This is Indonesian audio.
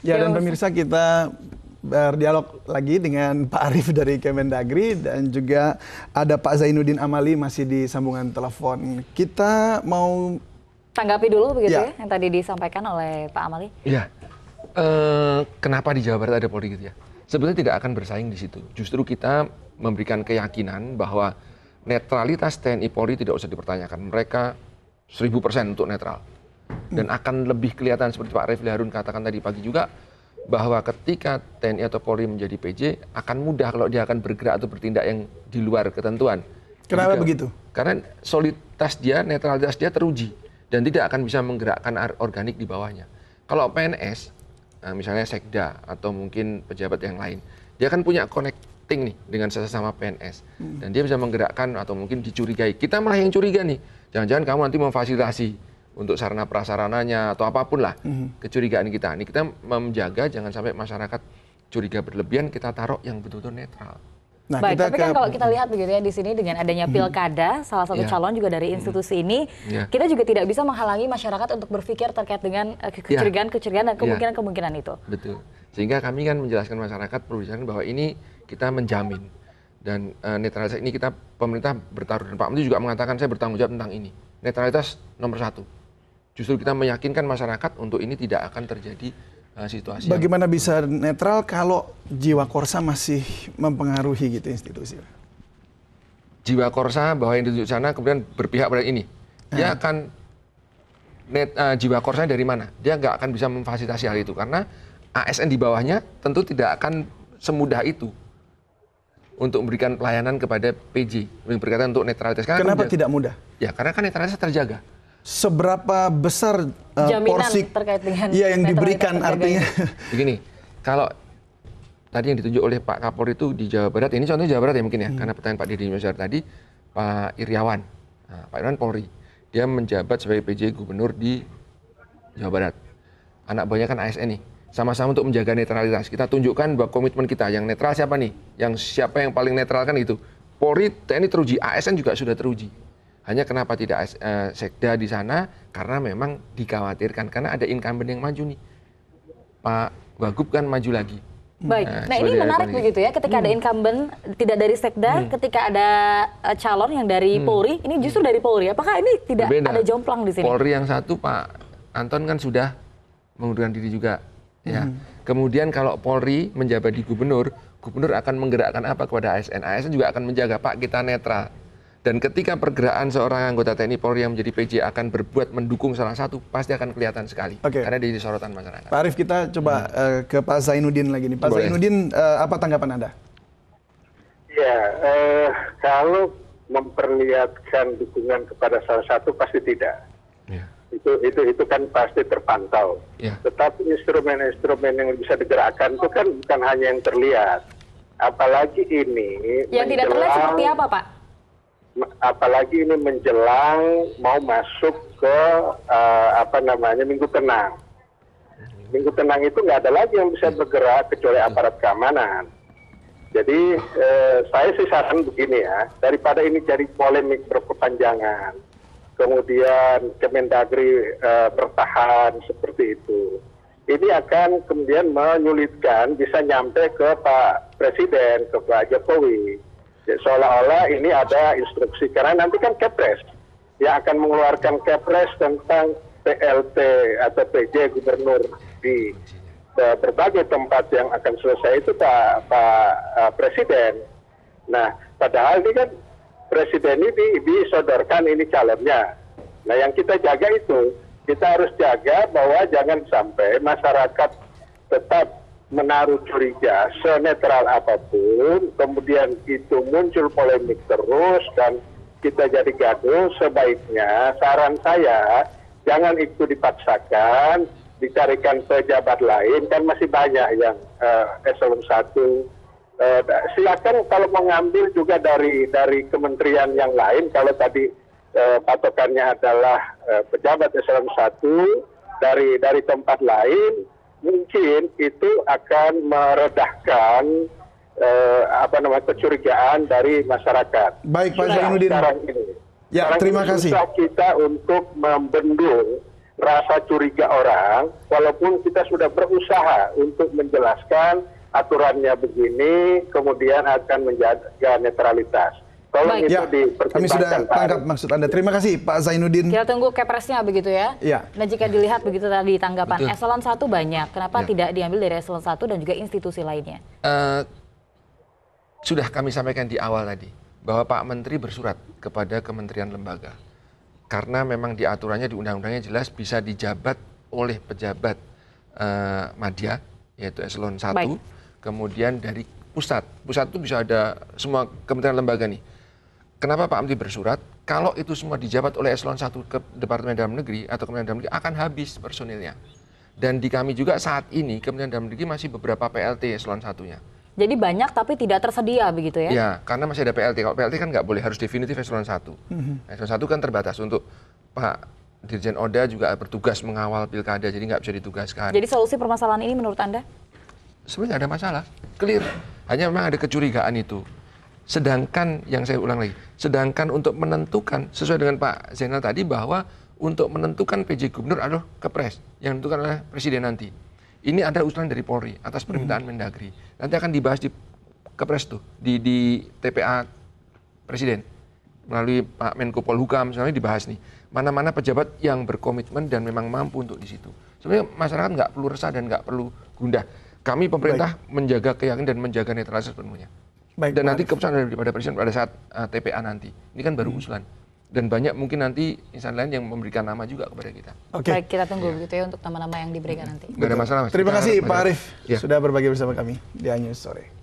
Ya dan pemirsa kita berdialog lagi dengan Pak Arief dari Kemendagri dan juga ada Pak Zainuddin Amali masih di sambungan telepon. Kita mau tanggapi dulu begitu ya, ya yang tadi disampaikan oleh Pak Amali. Iya. Uh, kenapa di Jawa Barat ada Polri gitu ya? Sebetulnya tidak akan bersaing di situ. Justru kita memberikan keyakinan bahwa netralitas TNI Polri tidak usah dipertanyakan. Mereka 1000% untuk netral dan akan lebih kelihatan seperti Pak Refli Harun katakan tadi pagi juga bahwa ketika TNI atau Polri menjadi PJ akan mudah kalau dia akan bergerak atau bertindak yang di luar ketentuan. Kenapa Jika, begitu? Karena soliditas dia, netralitas dia teruji dan tidak akan bisa menggerakkan organik di bawahnya. Kalau PNS, nah misalnya Sekda atau mungkin pejabat yang lain, dia kan punya connecting nih dengan sesama PNS hmm. dan dia bisa menggerakkan atau mungkin dicurigai. Kita malah yang curiga nih, jangan-jangan kamu nanti memfasilitasi untuk sarana prasarananya atau apa pun lah mm-hmm. kecurigaan kita. Ini kita menjaga jangan sampai masyarakat curiga berlebihan kita taruh yang betul-betul netral. Nah, Baik, kita tapi kan kalau kita lihat begitu ya di sini dengan adanya pilkada, salah satu yeah. calon juga dari institusi ini, yeah. kita juga tidak bisa menghalangi masyarakat untuk berpikir terkait dengan uh, kecurigaan-kecurigaan dan iya. kemungkinan-kemungkinan itu. Betul. Sehingga kami kan menjelaskan masyarakat perlu bahwa ini kita menjamin dan uh, netralitas ini kita pemerintah bertaruh dan Pak Menteri juga mengatakan saya bertanggung jawab tentang ini. Netralitas nomor satu justru kita meyakinkan masyarakat untuk ini tidak akan terjadi uh, situasi. Bagaimana yang... bisa netral kalau jiwa korsa masih mempengaruhi gitu institusi? Jiwa korsa bahwa institusi sana kemudian berpihak pada ini, dia hmm. akan net, uh, jiwa korsa dari mana? Dia nggak akan bisa memfasilitasi hal itu karena ASN di bawahnya tentu tidak akan semudah itu untuk memberikan pelayanan kepada PJ berkaitan untuk netralitas. Karena Kenapa tidak mudah? Ya karena kan netralitas terjaga seberapa besar uh, porsi terkait dengan ya yang diberikan artinya. begini kalau tadi yang ditunjuk oleh Pak Kapolri itu di Jawa Barat ini contohnya Jawa Barat ya mungkin ya hmm. karena pertanyaan Pak Didi Miswar tadi Pak Iriawan nah, Pak Iriawan Polri dia menjabat sebagai PJ Gubernur di Jawa Barat. Anak buahnya kan ASN nih sama-sama untuk menjaga netralitas kita tunjukkan bahwa komitmen kita yang netral siapa nih? Yang siapa yang paling netral kan itu. Polri TNI teruji ASN juga sudah teruji hanya kenapa tidak uh, sekda di sana? Karena memang dikhawatirkan karena ada incumbent yang maju nih. Pak Wagub kan maju lagi. Baik. Nah, nah ini menarik begitu ya, ketika hmm. ada incumbent tidak dari sekda, hmm. ketika ada uh, calon yang dari hmm. Polri, ini justru dari Polri. Apakah ini tidak Berbeda. ada jomplang di sini? Polri yang satu Pak Anton kan sudah mengundurkan diri juga, ya. Hmm. Kemudian kalau Polri menjabat di gubernur, gubernur akan menggerakkan apa kepada ASN? ASN juga akan menjaga Pak kita netral. Dan ketika pergerakan seorang anggota TNI Polri yang menjadi PJ akan berbuat mendukung salah satu, pasti akan kelihatan sekali. Okay. Karena di sorotan masyarakat. Pak Arief, kita coba hmm. uh, ke Pak Zainuddin lagi nih. Pak Boleh. Zainuddin, uh, apa tanggapan Anda? Ya, uh, kalau memperlihatkan dukungan kepada salah satu pasti tidak. Ya. Itu itu itu kan pasti terpantau. Ya. Tetapi instrumen-instrumen yang bisa digerakkan itu kan bukan hanya yang terlihat. Apalagi ini yang tidak terlihat seperti apa, Pak? Apalagi ini menjelang mau masuk ke uh, apa namanya minggu tenang. Minggu tenang itu nggak ada lagi yang bisa bergerak kecuali aparat keamanan. Jadi eh, saya sih saran begini ya, daripada ini jadi polemik berkepanjangan, kemudian Kemendagri eh, bertahan seperti itu, ini akan kemudian menyulitkan bisa nyampe ke Pak Presiden, ke Pak Jokowi seolah-olah ini ada instruksi karena nanti kan kepres yang akan mengeluarkan kepres tentang PLT atau PJ gubernur di uh, berbagai tempat yang akan selesai itu Pak Pak uh, Presiden. Nah, padahal ini kan Presiden ini disodorkan ini calonnya. Nah, yang kita jaga itu kita harus jaga bahwa jangan sampai masyarakat tetap menaruh curiga senetral apa pun, kemudian itu muncul polemik terus dan kita jadi gaduh, sebaiknya saran saya jangan itu dipaksakan, dicarikan pejabat lain, kan masih banyak yang uh, eselon satu. Uh, silakan kalau mengambil juga dari dari kementerian yang lain, kalau tadi uh, patokannya adalah uh, pejabat eselon satu dari dari tempat lain, mungkin itu akan meredahkan eh, apa namanya kecurigaan dari masyarakat. Baik Pak Zainuddin. Sekarang ini. Ya, sekarang terima ini kasih. kita untuk membendung rasa curiga orang, walaupun kita sudah berusaha untuk menjelaskan aturannya begini, kemudian akan menjaga netralitas. Tolong itu ya, kami sudah tangkap maksud Anda. Terima kasih Pak Zainuddin. Kita tunggu kepresnya begitu ya. Ya. Nah jika dilihat begitu tadi tanggapan Betul. eselon 1 banyak, kenapa ya. tidak diambil dari eselon 1 dan juga institusi lainnya? Uh, sudah kami sampaikan di awal tadi bahwa Pak Menteri bersurat kepada kementerian lembaga karena memang di aturannya di undang-undangnya jelas bisa dijabat oleh pejabat uh, madya yaitu eselon 1 Baik. kemudian dari pusat pusat itu bisa ada semua kementerian lembaga nih Kenapa Pak Menteri bersurat? Kalau itu semua dijabat oleh eselon 1 ke Departemen Dalam Negeri atau Kementerian Dalam Negeri akan habis personilnya. Dan di kami juga saat ini Kementerian Dalam Negeri masih beberapa PLT eselon satunya. Jadi banyak tapi tidak tersedia begitu ya? Ya, karena masih ada PLT. Kalau PLT kan nggak boleh harus definitif eselon 1. Mm-hmm. Eselon 1 kan terbatas untuk Pak Dirjen Oda juga bertugas mengawal pilkada, jadi nggak bisa ditugaskan. Jadi solusi permasalahan ini menurut Anda? Sebenarnya ada masalah, clear. Hanya memang ada kecurigaan itu. Sedangkan yang saya ulang lagi, sedangkan untuk menentukan sesuai dengan Pak Zainal tadi bahwa untuk menentukan PJ Gubernur adalah kepres yang ditentukan oleh Presiden nanti. Ini ada usulan dari Polri atas permintaan hmm. Mendagri. Nanti akan dibahas di kepres tuh di, di TPA Presiden melalui Pak Menko Polhukam misalnya dibahas nih mana-mana pejabat yang berkomitmen dan memang mampu untuk di situ. Sebenarnya masyarakat nggak perlu resah dan nggak perlu gundah. Kami pemerintah Baik. menjaga keyakinan dan menjaga netralitas penuhnya. Baik, Dan nanti keputusan daripada presiden pada saat uh, eh, TPA nanti. Ini kan baru hmm. usulan. Dan banyak mungkin nanti insan lain yang memberikan nama juga kepada kita. Oke. Okay. Baik, kita tunggu ya. begitu ya untuk nama-nama yang diberikan nanti. Gak ada masalah. Mas. Terima kasih Pak Arif ya. sudah berbagi bersama kami di News Sore.